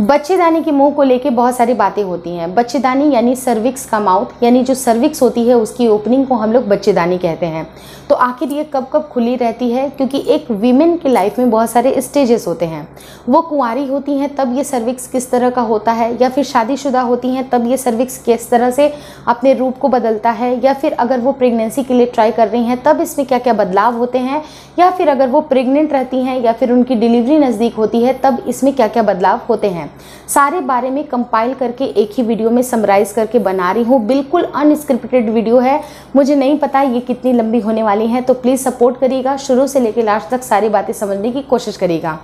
बच्चेदानी के मुँह को लेके बहुत सारी बातें होती हैं। बच्चेदानी यानी सर्विक्स का माउथ यानी जो सर्विक्स होती है, उसकी ओपनिंग को हम लोग बच्चेदानी कहते हैं। तो आखिर ये कब कब खुली रहती है? क्योंकि एक वीमेन की लाइफ में बहुत सारे स्टेजेस होते हैं। वो कुंवारी होती हैं, तब ये सर्विक्स किस तरह का होता है? या फिर शादीशुदा होती हैं, तब ये सर्विक्स किस तरह से अपने रूप को बदलता है? या फिर अगर वो प्रेगनेंसी के लिए ट्राई कर रही हैं, तब इसमें क्या क्या बदलाव होते हैं? या फिर अगर वो प्रेग्नेंट रहती हैं, या फिर उनकी डिलीवरी नज़दीक होती है, तब इसमें क्या क्या बदलाव होते हैं? सारे बारे में कंपाइल करके एक ही वीडियो में समराइज़ करके बना रही हूँ। बिल्कुल अनस्क्रिप्टेड वीडियो है। मुझे नहीं पता ये कितनी लंबी होने वाली है तो प्लीज़ सपोर्ट करिएगा। शुरू से लेकर लास्ट तक सारी बातें समझने की कोशिश करिएगा।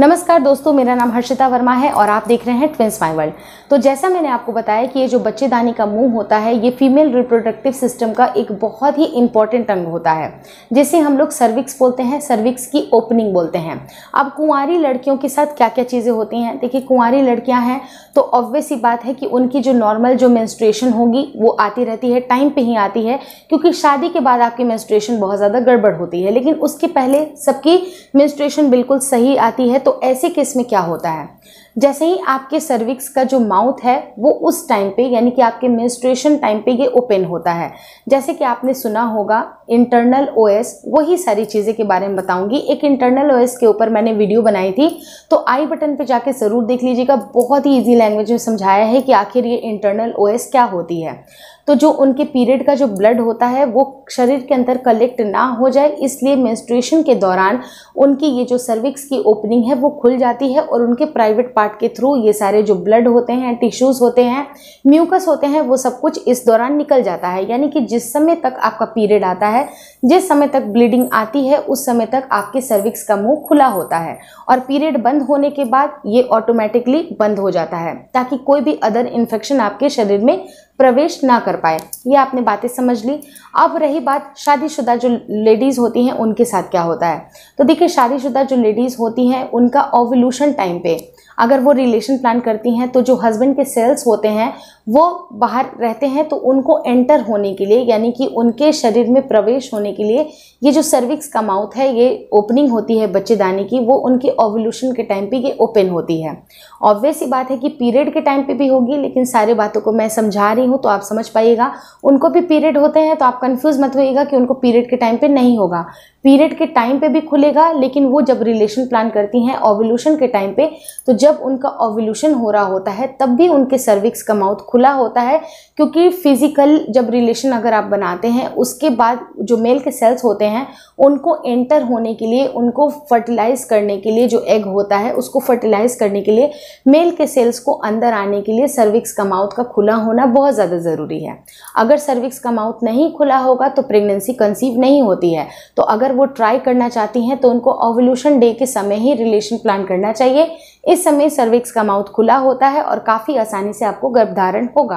नमस्कार दोस्तों, मेरा नाम हर्षिता वर्मा है और आप देख रहे हैं ट्विंस माई वर्ल्ड तो जैसा मैंने आपको बताया कि ये जो बच्चेदानी का मुँह होता है, ये फीमेल रिप्रोडक्टिव सिस्टम का एक बहुत ही इंपॉर्टेंट अंग होता है, जिसे हम लोग सर्विक्स बोलते हैं। सर्विक्स की ओपनिंग बोलते हैं। अब कुंवारी लड़कियों के साथ क्या क्या चीज़ें होती हैं? देखिए, कुंवारी लड़कियाँ हैं तो ऑब्वियस ही बात है कि उनकी जो नॉर्मल जो मेंस्ट्रुएशन होगी, वो आती रहती है टाइम पे ही आती है, क्योंकि शादी के बाद आपकी मेंस्ट्रुएशन बहुत ज़्यादा गड़बड़ होती है, लेकिन उसके पहले सबकी मेंस्ट्रुएशन बिल्कुल सही आती है तो ऐसे केस में क्या होता है? जैसे ही आपके सर्विक्स का जो माउथ है, वो उस टाइम पे, यानी कि आपके मेंस्ट्रुएशन टाइम पे ये ओपन होता है। जैसे कि आपने सुना होगा इंटरनल ओएस वही सारी चीज़ें के बारे में बताऊँगी। एक इंटरनल ओएस के ऊपर मैंने वीडियो बनाई थी तो आई बटन पे जाके ज़रूर देख लीजिएगा। बहुत ही ईजी लैंग्वेज में समझाया है कि आखिर ये इंटरनल ओएस क्या होती है। तो जो उनके पीरियड का जो ब्लड होता है, वो शरीर के अंदर कलेक्ट ना हो जाए, इसलिए मेंस्ट्रुएशन के दौरान उनकी ये जो सर्विक्स की ओपनिंग है, वो खुल जाती है और उनके प्राइवेट पार्ट के थ्रू ये सारे जो ब्लड होते हैं टिश्यूज़ होते हैं म्यूकस होते हैं, वो सब कुछ इस दौरान निकल जाता है। यानी कि जिस समय तक आपका पीरियड आता है, जिस समय तक ब्लीडिंग आती है, उस समय तक आपके सर्विक्स का मुँह खुला होता है और पीरियड बंद होने के बाद ये ऑटोमेटिकली बंद हो जाता है, ताकि कोई भी अदर इन्फेक्शन आपके शरीर में प्रवेश ना कर पाए। ये आपने बातें समझ ली। अब रही बात शादीशुदा जो लेडीज़ होती हैं, उनके साथ क्या होता है? तो देखिए, शादीशुदा जो लेडीज़ होती हैं, उनका ओवल्यूशन टाइम पे। अगर वो रिलेशन प्लान करती हैं तो जो हस्बैंड के सेल्स होते हैं वो बाहर रहते हैं तो उनको एंटर होने के लिए, यानी कि उनके शरीर में प्रवेश होने के लिए, ये जो सर्विक्स का माउथ है, ये ओपनिंग होती है बच्चेदानी की, वो उनके ओवल्यूशन के टाइम पे ये ओपन होती है। ऑब्वियस ही बात है कि पीरियड के टाइम पे भी होगी, लेकिन सारी बातों को मैं समझा रही हूँ तो आप समझ पाइएगा। उनको भी पीरियड होते हैं तो आप कन्फ्यूज़ मत होइएगा कि उनको पीरियड के टाइम पर नहीं होगा। पीरियड के टाइम पे भी खुलेगा, लेकिन वो जब रिलेशन प्लान करती हैं ओवल्यूशन के टाइम पे तो जब उनका ओवल्यूशन हो रहा होता है, तब भी उनके सर्विक्स का माउथ खुला होता है, क्योंकि फ़िज़िकल जब रिलेशन अगर आप बनाते हैं, उसके बाद जो मेल के सेल्स होते हैं, उनको एंटर होने के लिए, उनको फर्टिलाइज करने के लिए जो एग होता है, उसको फर्टिलाइज करने के लिए मेल के सेल्स को अंदर आने के लिए सर्विक्स का माउथ का खुला होना बहुत ज़्यादा ज़रूरी है। अगर सर्विक्स का माउथ नहीं खुला होगा तो प्रेगनेंसी कंसीव नहीं होती है। तो अगर वो ट्राई करना चाहती हैं तो उनको ओवल्यूशन डे के समय ही रिलेशन प्लान करना चाहिए। इस समय सर्विक्स का माउथ खुला होता है और काफ़ी आसानी से आपको गर्भधारण होगा।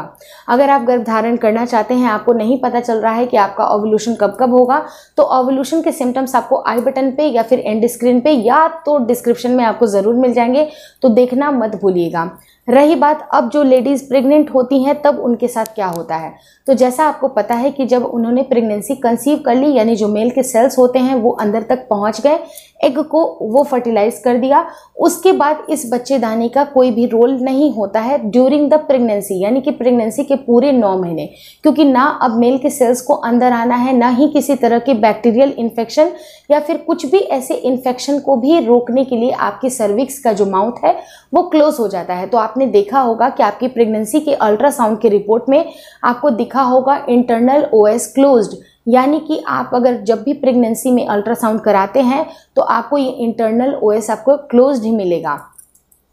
अगर आप गर्भधारण करना चाहते हैं, आपको नहीं पता चल रहा है कि आपका ओवल्यूशन कब कब होगा तो ओवल्यूशन के सिम्टम्स आपको आई बटन पे या फिर एंड स्क्रीन पे या तो डिस्क्रिप्शन में आपको ज़रूर मिल जाएँगे। तो देखना मत भूलिएगा। रही बात, अब जो लेडीज़ प्रेग्नेंट होती हैं, तब उनके साथ क्या होता है? तो जैसा आपको पता है कि जब उन्होंने प्रेगनेंसी कंसीव कर ली, यानी जो मेल के सेल्स होते हैं, वो अंदर तक पहुँच गए एग को वो फर्टिलाइज कर दिया। उसके बाद इस बच्चेदानी का कोई भी रोल नहीं होता है ड्यूरिंग द प्रेगनेंसी यानी कि प्रेगनेंसी के पूरे नौ महीने। क्योंकि ना अब मेल के सेल्स को अंदर आना है, ना ही किसी तरह के बैक्टीरियल इन्फेक्शन या फिर कुछ भी ऐसे इन्फेक्शन को भी रोकने के लिए आपकी सर्विक्स का जो माउथ है, वो क्लोज हो जाता है। तो आपने देखा होगा कि आपकी प्रेगनेंसी के अल्ट्रासाउंड के रिपोर्ट में आपको दिखा होगा इंटरनल ओएस एस क्लोज्ड यानी कि आप अगर जब भी प्रेगनेंसी में अल्ट्रासाउंड कराते हैं तो आपको ये इंटरनल ओएस आपको क्लोज्ड ही मिलेगा।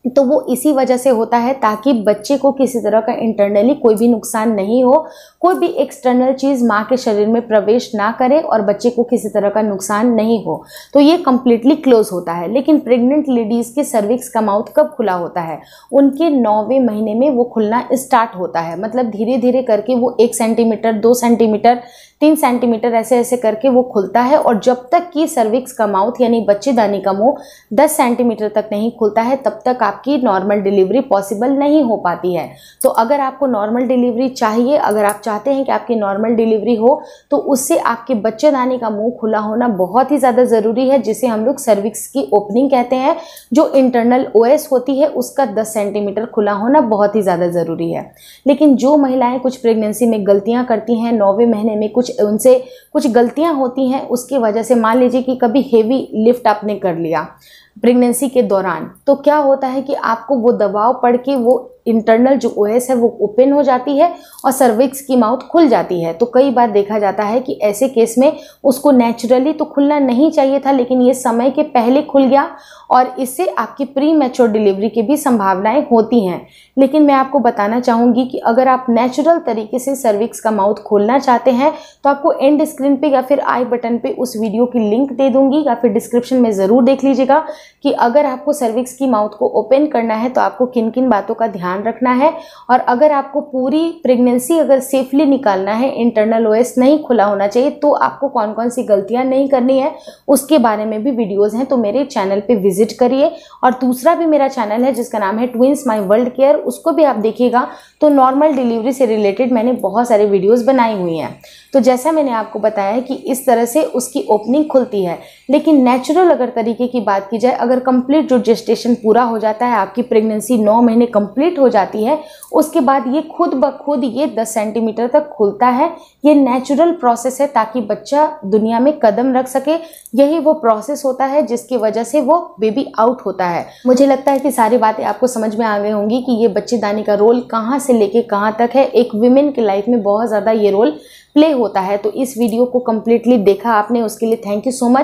तो वो इसी वजह से होता है ताकि बच्चे को किसी तरह का इंटरनली कोई भी नुकसान नहीं हो, कोई भी एक्सटर्नल चीज़ माँ के शरीर में प्रवेश ना करे और बच्चे को किसी तरह का नुकसान नहीं हो। तो ये कम्प्लीटली क्लोज होता है। लेकिन प्रेग्नेंट लेडीज़ के सर्विक्स का माउथ कब खुला होता है? उनके नौवें महीने में वो खुलना स्टार्ट होता है। मतलब धीरे धीरे करके वो एक सेंटीमीटर दो सेंटीमीटर तीन सेंटीमीटर ऐसे ऐसे करके वो खुलता है और जब तक कि सर्विक्स का माउथ यानी बच्चेदानी का मुँह 10 सेंटीमीटर तक नहीं खुलता है, तब तक आपकी नॉर्मल डिलीवरी पॉसिबल नहीं हो पाती है। तो अगर आपको नॉर्मल डिलीवरी चाहिए, अगर आप चाहते हैं कि आपकी नॉर्मल डिलीवरी हो तो उससे आपके बच्चेदानी का मुँह खुला होना बहुत ही ज़्यादा ज़रूरी है, जिसे हम लोग सर्विक्स की ओपनिंग कहते हैं, जो इंटरनल ओएस होती है, उसका दस सेंटीमीटर खुला होना बहुत ही ज़्यादा ज़रूरी है। लेकिन जो महिलाएँ कुछ प्रेगनेंसी में गलतियाँ करती हैं, नौवे महीने में कुछ उनसे कुछ गलतियाँ होती हैं, उसकी वजह से मान लीजिए कि कभी हेवी लिफ्ट आपने कर लिया प्रेगनेंसी के दौरान तो क्या होता है कि आपको वो दबाव पड़ के वो इंटरनल जो ओएस है वो ओपन हो जाती है और सर्विक्स की माउथ खुल जाती है। तो कई बार देखा जाता है कि ऐसे केस में उसको नेचुरली तो खुलना नहीं चाहिए था, लेकिन ये समय के पहले खुल गया और इससे आपकी प्री मैच्योर डिलीवरी की भी संभावनाएँ होती हैं। लेकिन मैं आपको बताना चाहूँगी कि अगर आप नेचुरल तरीके से सर्विक्स का माउथ खोलना चाहते हैं तो आपको एंड स्क्रीन पर या फिर आई बटन पर उस वीडियो की लिंक दे दूँगी या फिर डिस्क्रिप्शन में ज़रूर देख लीजिएगा कि अगर आपको सर्विक्स की माउथ को ओपन करना है तो आपको किन किन बातों का ध्यान रखना है और अगर आपको पूरी प्रेगनेंसी अगर सेफली निकालना है इंटरनल ओएस नहीं खुला होना चाहिए तो आपको कौन कौन सी गलतियाँ नहीं करनी है, उसके बारे में भी वीडियोज़ हैं तो मेरे चैनल पर विज़िट करिए। और दूसरा भी मेरा चैनल है, जिसका नाम है ट्विंस माई वर्ल्ड केयर उसको भी आप देखिएगा। तो नॉर्मल डिलीवरी से रिलेटेड मैंने बहुत सारे वीडियोज़ बनाई हुई हैं। तो जैसा मैंने आपको बताया है कि इस तरह से उसकी ओपनिंग खुलती है, लेकिन नेचुरल अगर तरीके की बात की जाए, अगर कंप्लीट जो जेस्टेशन पूरा हो जाता है, आपकी प्रेगनेंसी नौ महीने कंप्लीट हो जाती है, उसके बाद ये खुद ब खुद ये 10 सेंटीमीटर तक खुलता है। ये नेचुरल प्रोसेस है ताकि बच्चा दुनिया में कदम रख सके। यही वो प्रोसेस होता है जिसकी वजह से वो बेबी आउट होता है। मुझे लगता है कि सारी बातें आपको समझ में आ गई होंगी कि ये बच्चेदानी का रोल कहाँ से लेके कहाँ तक है। एक विमेन की लाइफ में बहुत ज़्यादा ये रोल प्ले होता है। तो इस वीडियो को कम्प्लीटली देखा आपने, उसके लिए थैंक यू सो मच